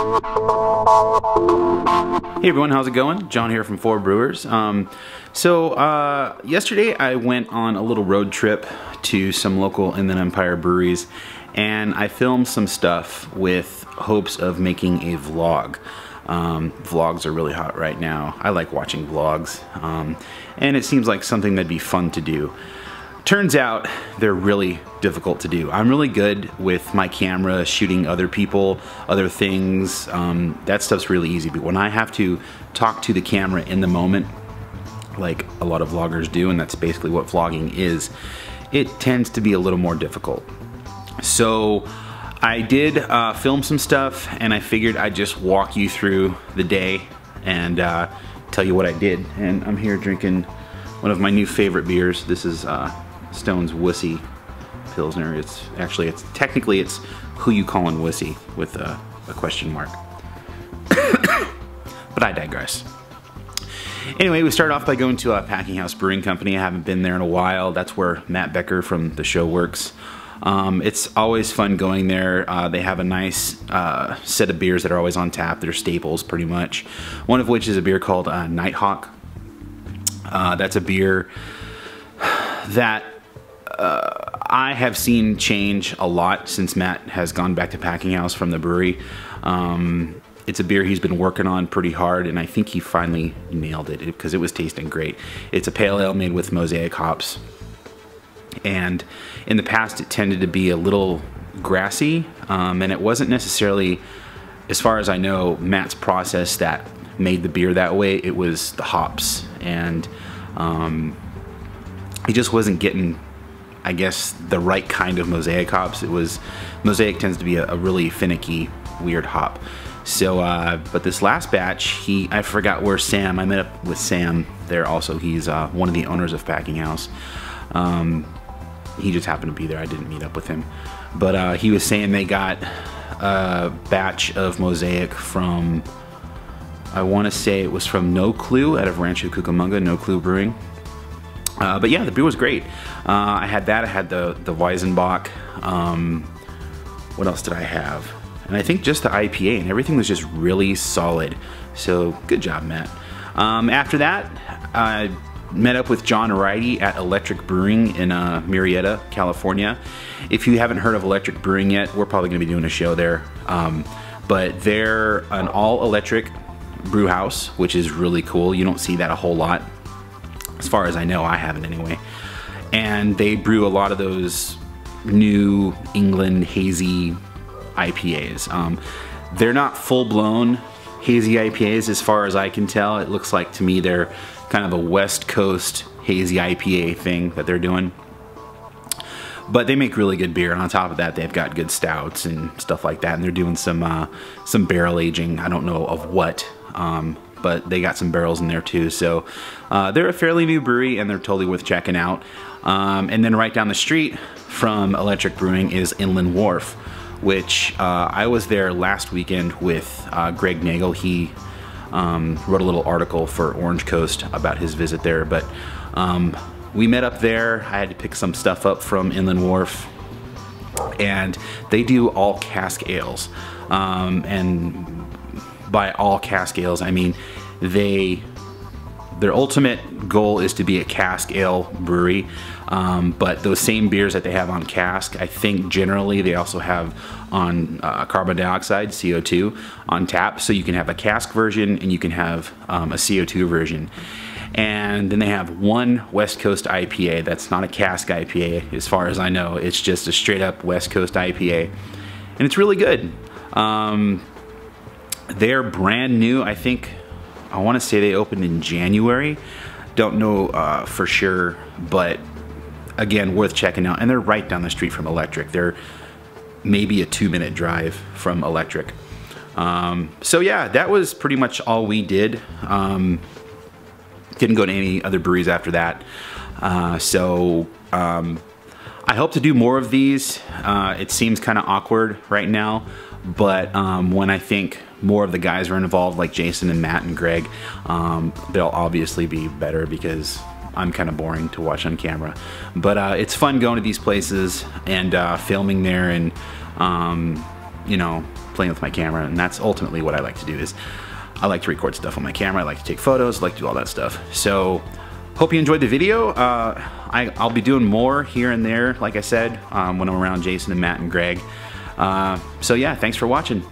Hey everyone, how's it going? John here from Four Brewers. Um, so uh, yesterday I went on a little road trip to some local Inland Empire breweries and I filmed some stuff with hopes of making a vlog. Um, vlogs are really hot right now. I like watching vlogs um, and it seems like something that'd be fun to do. Turns out they're really difficult to do. I'm really good with my camera shooting other people, other things. Um, that stuff's really easy. But when I have to talk to the camera in the moment, like a lot of vloggers do, and that's basically what vlogging is, it tends to be a little more difficult. So I did uh, film some stuff and I figured I'd just walk you through the day and uh, tell you what I did. And I'm here drinking one of my new favorite beers. This is uh, Stone's Wussy Pilsner. It's actually, it's technically it's who you callin' Wussy with a, a question mark. but I digress. Anyway, we start off by going to a Packinghouse Brewing Company. I haven't been there in a while. That's where Matt Becker from the show works. Um, it's always fun going there. Uh, they have a nice uh, set of beers that are always on tap. They're staples, pretty much. One of which is a beer called uh, Nighthawk. Uh, that's a beer that uh, I have seen change a lot since Matt has gone back to Packinghouse from the brewery. Um, it's a beer he's been working on pretty hard, and I think he finally nailed it because it was tasting great. It's a pale ale made with mosaic hops. And in the past, it tended to be a little grassy, um, and it wasn't necessarily, as far as I know, Matt's process that made the beer that way. It was the hops, and um, he just wasn't getting I guess the right kind of mosaic hops. It was mosaic tends to be a, a really finicky, weird hop. So, uh, but this last batch, he I forgot where Sam. I met up with Sam there also. He's uh, one of the owners of Packinghouse. Um, he just happened to be there. I didn't meet up with him, but uh, he was saying they got a batch of mosaic from. I want to say it was from No Clue out of Rancho Cucamonga, No Clue Brewing. Uh, but yeah, the beer was great. Uh, I had that. I had the the Weizenbock. Um, what else did I have? And I think just the IPA, and everything was just really solid. So good job, Matt. Um, after that, I met up with John Wrighty at Electric Brewing in uh, Murrieta, California. If you haven't heard of Electric Brewing yet, we're probably going to be doing a show there. Um, but they're an all-electric brew house, which is really cool. You don't see that a whole lot as far as I know, I haven't anyway. And they brew a lot of those New England hazy IPAs. Um, they're not full blown hazy IPAs as far as I can tell. It looks like to me they're kind of a West Coast hazy IPA thing that they're doing. But they make really good beer, and on top of that, they've got good stouts and stuff like that. And they're doing some uh, some barrel aging. I don't know of what, um, but they got some barrels in there too. So uh, they're a fairly new brewery and they're totally worth checking out. Um, and then right down the street from Electric Brewing is Inland Wharf, which uh, I was there last weekend with uh, Greg Nagel. He um, wrote a little article for Orange Coast about his visit there, but um, we met up there. I had to pick some stuff up from Inland Wharf and they do all cask ales. Um, and by all cask ales, I mean they their ultimate goal is to be a cask ale brewery, um, but those same beers that they have on cask, I think generally they also have on uh, carbon dioxide, CO2, on tap. So you can have a cask version and you can have um, a CO2 version. And then they have one West Coast IPA that's not a cask IPA, as far as I know. It's just a straight up West Coast IPA. And it's really good. Um, they're brand new. I think, I want to say they opened in January. Don't know uh, for sure, but again, worth checking out. And they're right down the street from Electric. They're maybe a two minute drive from Electric. Um, so yeah, that was pretty much all we did. Um, didn't go to any other breweries after that. Uh, so um, I hope to do more of these. Uh, it seems kind of awkward right now, but um, when I think more of the guys are involved, like Jason and Matt and Greg, um, they'll obviously be better because I'm kind of boring to watch on camera. But uh, it's fun going to these places and uh, filming there and um, you know, playing with my camera, and that's ultimately what I like to do is I like to record stuff on my camera, I like to take photos, I like to do all that stuff. So hope you enjoyed the video. Uh, I, will be doing more here and there, like I said, um, when I'm around Jason and Matt and Greg. Uh, so yeah, thanks for watching.